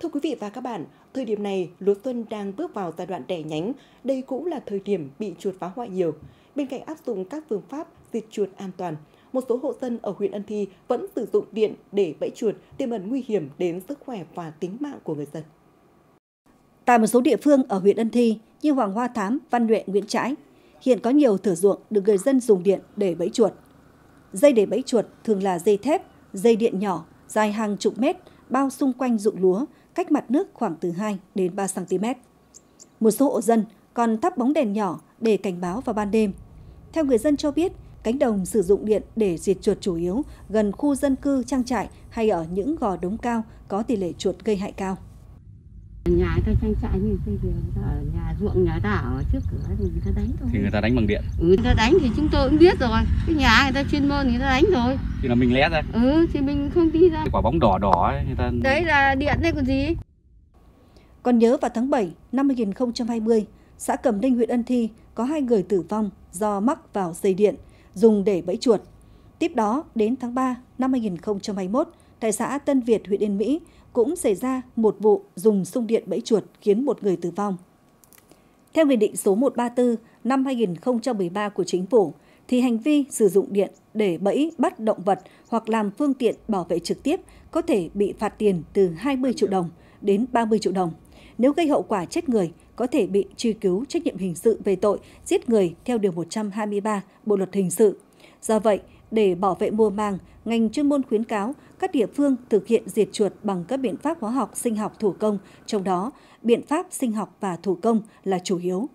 Thưa quý vị và các bạn, thời điểm này lúa xuân đang bước vào giai đoạn đẻ nhánh, đây cũng là thời điểm bị chuột phá hoại nhiều. Bên cạnh áp dụng các phương pháp diệt chuột an toàn, một số hộ dân ở huyện Ân Thi vẫn sử dụng điện để bẫy chuột tiềm ẩn nguy hiểm đến sức khỏe và tính mạng của người dân. Tại một số địa phương ở huyện Ân Thi như Hoàng Hoa Thám, Văn Nhuệ, Nguyễn Trãi, hiện có nhiều thửa ruộng được người dân dùng điện để bẫy chuột. Dây để bẫy chuột thường là dây thép, dây điện nhỏ, dài hàng chục mét, bao xung quanh ruộng lúa, cách mặt nước khoảng từ 2 đến 3 cm. Một số hộ dân còn thắp bóng đèn nhỏ để cảnh báo vào ban đêm. Theo người dân cho biết, cánh đồng sử dụng điện để diệt chuột chủ yếu gần khu dân cư trang trại hay ở những gò đống cao có tỷ lệ chuột gây hại cao. Nhà người ta trang trại như bây giờ ở nhà ruộng nhà ta ở trước cửa thì người ta đánh thôi. Thì người ta đánh bằng điện. Ừ, người ta đánh thì chúng tôi cũng biết rồi. Cái nhà người ta chuyên môn người ta đánh rồi. Thì là mình lé ra. Ừ, thì mình không đi ra. Cái quả bóng đỏ đỏ ấy, người ta... Đấy là điện đây còn gì. Còn nhớ vào tháng 7 năm 2020, xã Cẩm Ninh huyện Ân Thi có hai người tử vong do mắc vào dây điện dùng để bẫy chuột. Tiếp đó, đến tháng 3 năm 2021, tại xã Tân Việt, huyện Yên Mỹ cũng xảy ra một vụ dùng sung điện bẫy chuột khiến một người tử vong. Theo Nghị định số 134 năm 2013 của Chính phủ, thì hành vi sử dụng điện để bẫy bắt động vật hoặc làm phương tiện bảo vệ trực tiếp có thể bị phạt tiền từ 20 triệu đồng đến 30 triệu đồng. Nếu gây hậu quả chết người, có thể bị truy cứu trách nhiệm hình sự về tội giết người theo Điều 123 Bộ Luật Hình sự. Do vậy, để bảo vệ mùa màng, ngành chuyên môn khuyến cáo các địa phương thực hiện diệt chuột bằng các biện pháp hóa học, sinh học thủ công, trong đó biện pháp sinh học và thủ công là chủ yếu.